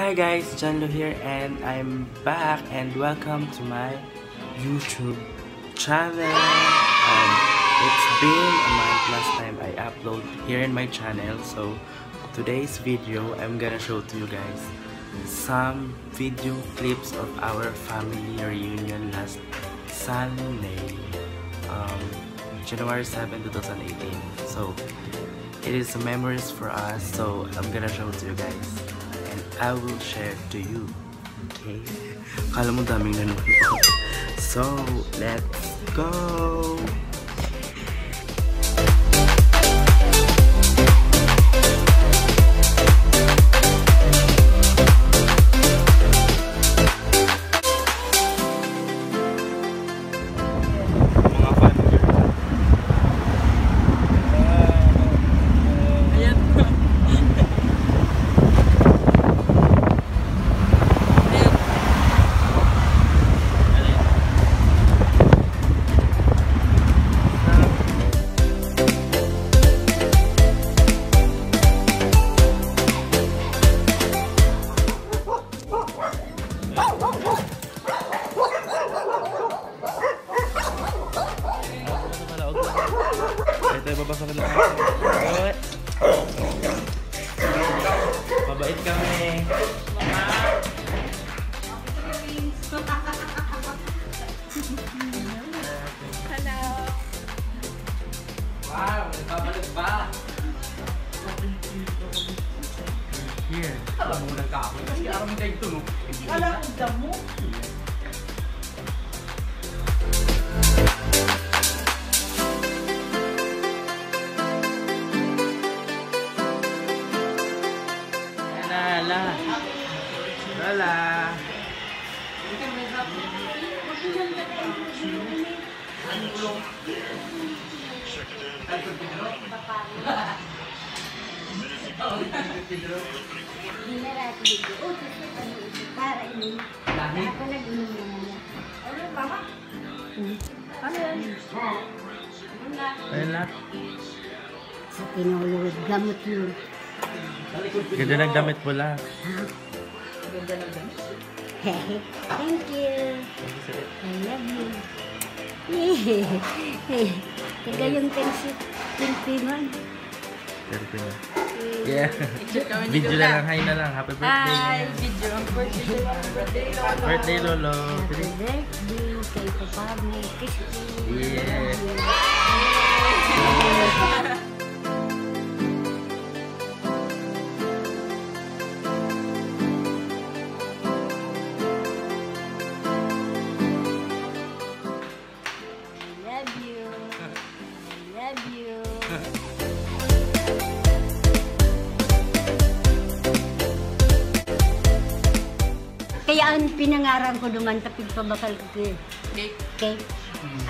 Hi guys, Janlo here and I'm back and welcome to my YouTube channel. Um, it's been a month last time I upload here in my channel so today's video I'm gonna show to you guys some video clips of our family reunion last Sunday, um, January 7, 2018. So it is memories for us so I'm gonna show it to you guys I will share to you okay? Kala mo daming nanonood so let's go Nagkakabalik. Kasi aram mo kayo tunog. Alam ko damo. Lala. Lala. Oh, ano para. Lahi? Ako nag-inom na nga. Ano tama? Ano yan? Ayun. Sa tinulog, gamot yun. Ganda nagdamit mo lang. Ganda na dami. Hehe. Thank you. I love you. Taga yung tensit. Tintinon. Yeah. Video na lang. Hi na lang. Happy birthday. Hi, video. Birthday lang. Birthday Lolo. Happy birthday kay Papa. Kiss you. Yeah. Kaya ang pinangaran ko duman tapig pabakal ko kay Cake. kay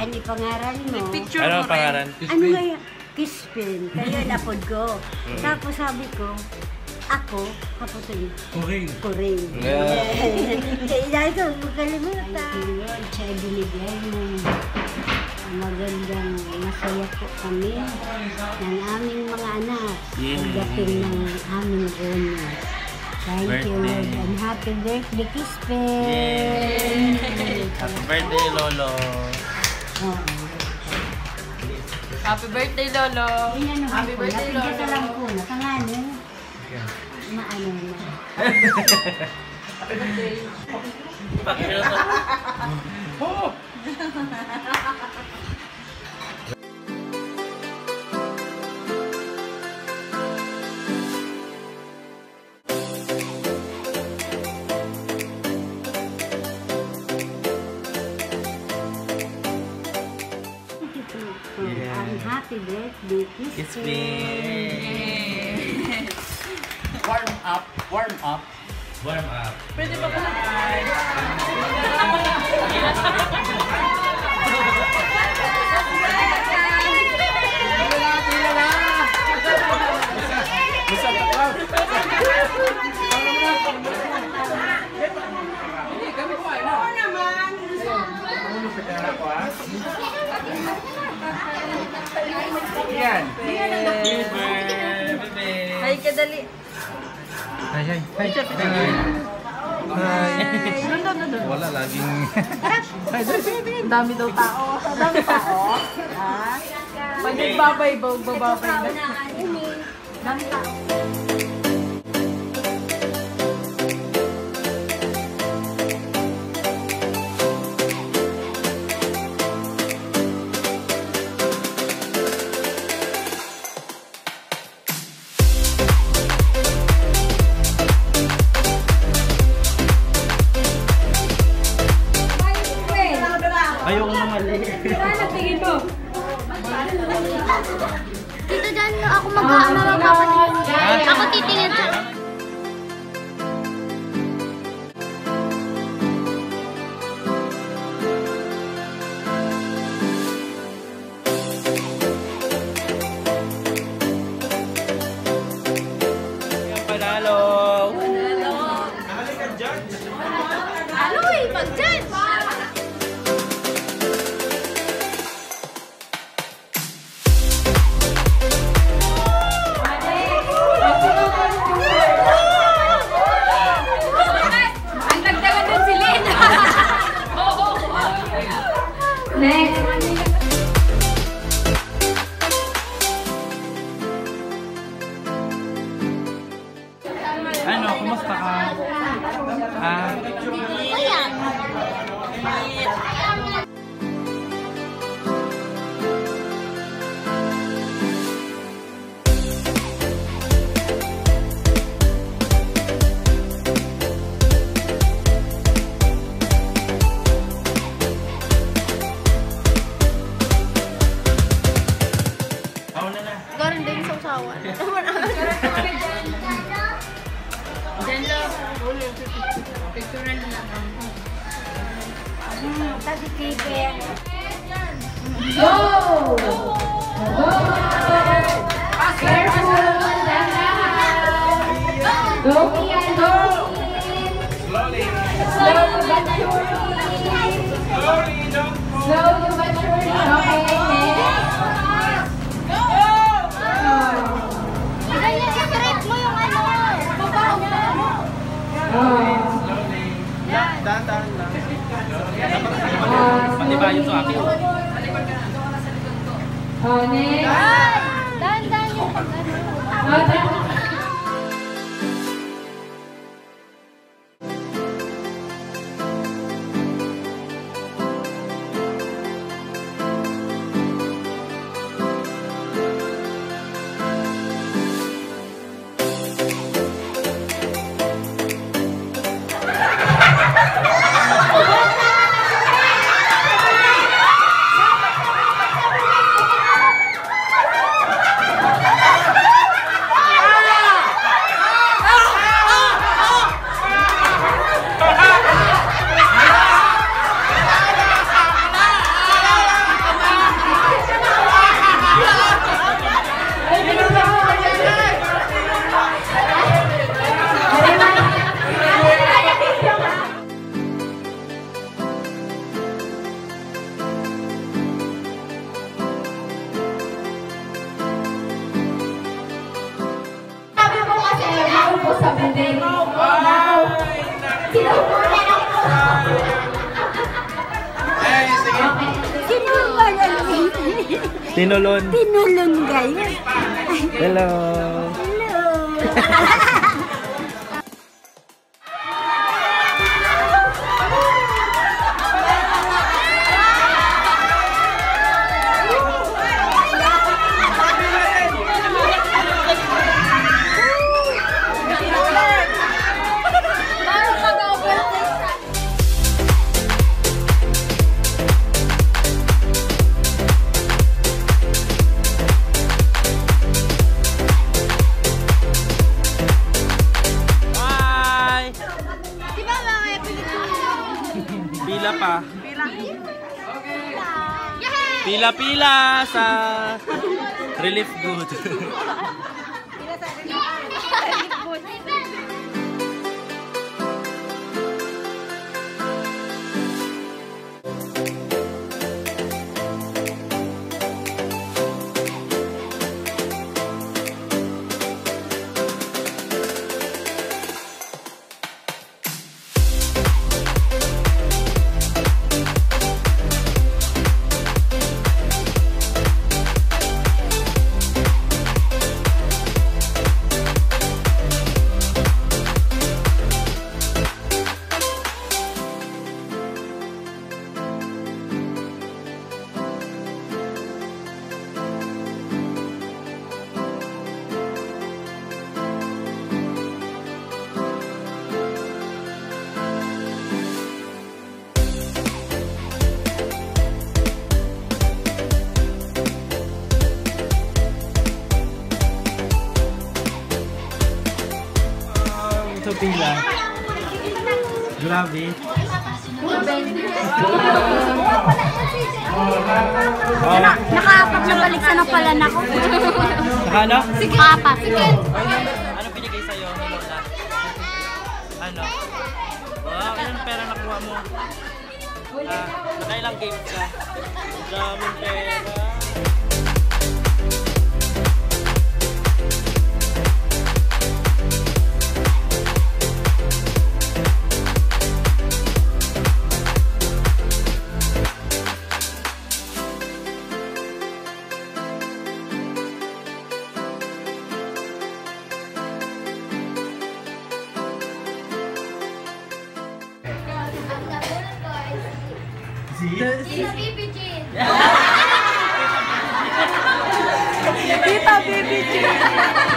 ano pangaran mo? Picture Ano mo ang pangalan? Ano kaya? Kispin. Kaya napod ko. Tapos sabi ko, ako, kaputin, Kuring. kuring. Yeah. Kaya ito, huwag kalimutan. Yun, siya binigay mo. Magandang masaya po kami ng aming mga anak. Yeah. Pagdating ng aming una. Thank you, Birthday. Lord, and happy birthday. Yay! Happy birthday, Lolo. Oo. Happy birthday, Lolo. Inanuhan Happy ko, birthday, Lolo. na lang ko na. Kangano, maano na. Happy birthday. Oh! Ang happy birthday, It's Kispin. me. Warm up. Warm up. Warm up. Pwede ba ko Bisa ka ka. Hindi, kami kumain na. Yan. Happy birthday. Hi, kadali. Hi, hi. Hi. Hi. Doon. Wala, laging... Ang dami daw tao. Ang dami tao. Ha? Pag nagbabay, bababay. Dami tao. Thank you. Usawan. Diyan lang. Picturean na lang. Sabi Piper. Ganyan, Tinulon. Tinulong kayo. Hello. Pila pa. Yay! Pila-pila sa relief good. Grabe. Na, nakaapat na balik sa napalan ako. Saka ano? Sige. Papa. Sige. Ano binigay sa'yo ni Lola? Ano? Wow, ilang pera nakuha mo? Ah, nakailang games ka? Daming pera. Bebeciğim.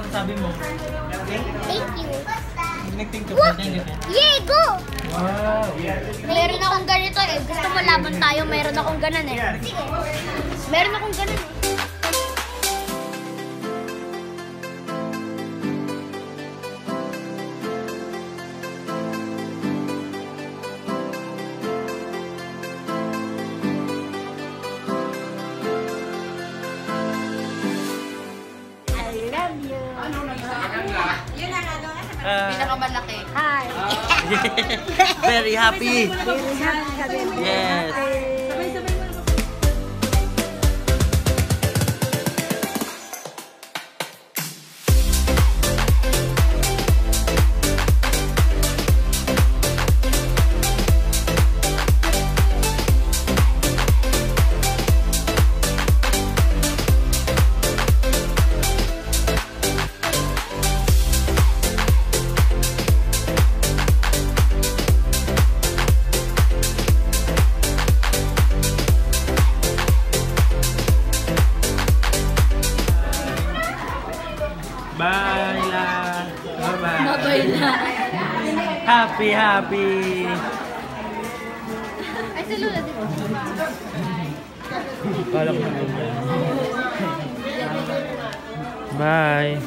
Masasabi mo? Thank you. Pa din. Yay, go! Wow. Meron akong ganito eh. Gusto mo laban tayo, meron akong ganan eh. Sige. Meron akong ganan eh. Ah, Pinakamalaki. Hi. very happy. Very happy. Yes. Happy, happy. Ay, sa lula. Kala ko na Bye.